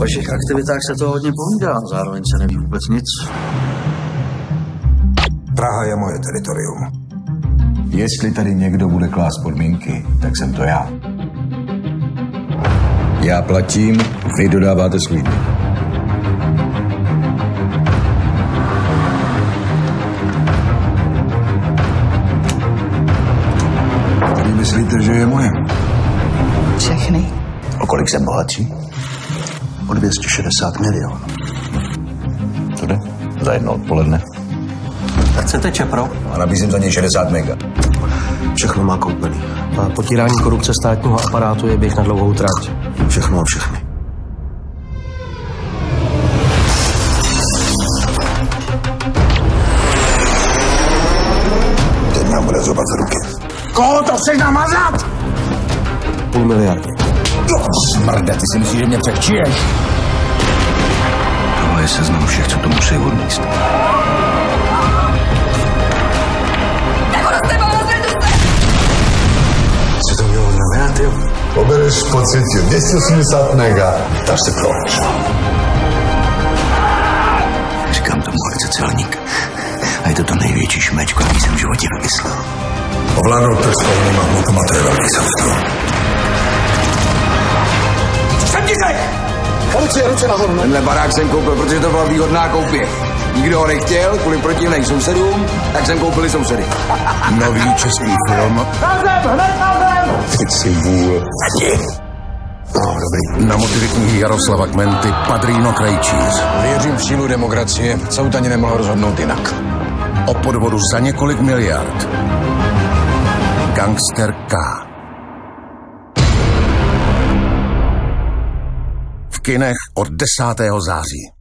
Vašich aktivitách se to hodně povídá, zároveň se neví vůbec nic. Praha je moje teritorium. Jestli tady někdo bude klást podmínky, tak jsem to já. Já platím, vy dodáváte služby. Tady myslíte, že je moje? Všechny. O kolik jsem bohatší? O 260 milionů. To jde? Za jedno odpoledne. Chcete Čepro? A nabízím za něj 60 mega. Všechno má koupený. A potírání korupce státního aparátu je běh na dlouhou trať. Všechno a všechny. Teď nám bude zobat z ruky. Koho to chceš namazat? Půl miliardy. Smrde, ty si myslíš, že mě překčiješ? Tohle je seznam všech, co to musí odníst. Co to mělo znamenat, jo? Pobereš pocitio 280 mega. Dáš se proč. Říkám tomu Halice celník. A je to to největší šmečko, který jsem v životě vymyslel. Ovládnout trh s polnýma hmotama, to je velký selstrom. Tenhle barák jsem koupil, protože to byla výhodná koupě. Nikdo ho nechtěl, kvůli protivným sousedům, tak jsem koupili sousedy. Nový český film. Teď si vůl. No, dobrý. Na motivy knihy Jaroslava Kmenty Padrino Krajčíř. Věřím v sílu demokracie, soud ani nemohl rozhodnout jinak. O podvodu za několik miliard. Gangster K. kinech od 10. září.